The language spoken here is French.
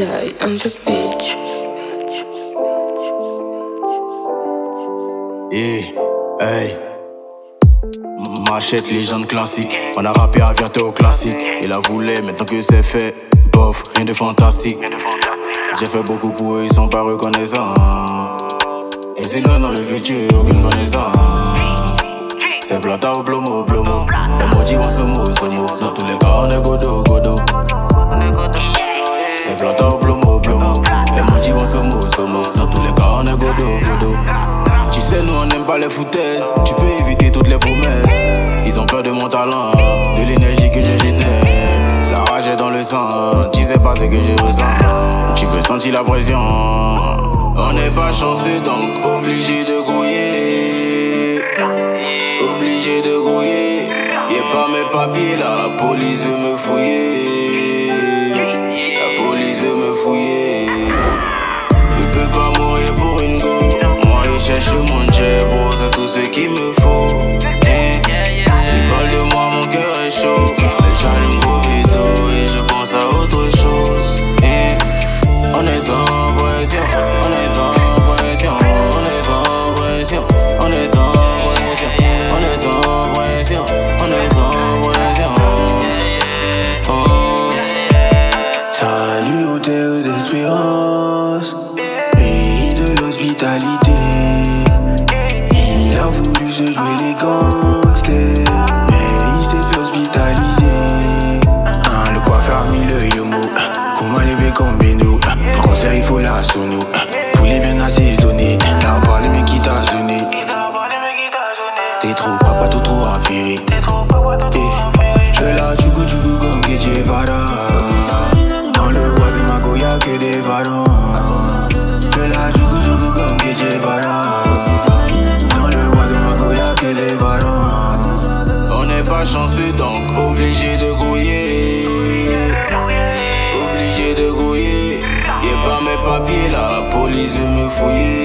Fly on the beach. Yeah, hey. Machette, légende classique. On a rappé à au classique. Il a voulu, maintenant que c'est fait. Bof, rien de fantastique. J'ai fait beaucoup pour eux, ils sont pas reconnaissants. Et c'est dans le futur, aucune connaissance. C'est plata au plomo, plomo. Les motifs vont se mot, se mot. Dans tous les cas, on est godo, les foutaises. Tu peux éviter toutes les promesses. Ils ont peur de mon talent, de l'énergie que je génère. La rage est dans le sang, tu sais pas ce que je ressens. Tu peux sentir la pression. On n'est pas chanceux donc obligé de grouiller. Obligé de grouiller. Y'a pas mes papiers la police veut me fouiller. Hôtel d'espérance, pays de l'hospitalité. Il a voulu se jouer les gangsters, mais il s'est fait hospitaliser. Hein, le coiffeur mis le yomo, comment les bécons bénou. Pour concert, il faut la sonner. Pour les bien assaisonnés, t'as parlé, mais qui t'a sonné. T'es trop papa, tout trop affairé. Eh, je la tchougou tchougou comme Gucci chanceux donc obligé de grouiller. Obligé de grouiller. Y'a pas mes papiers la police veut me fouiller.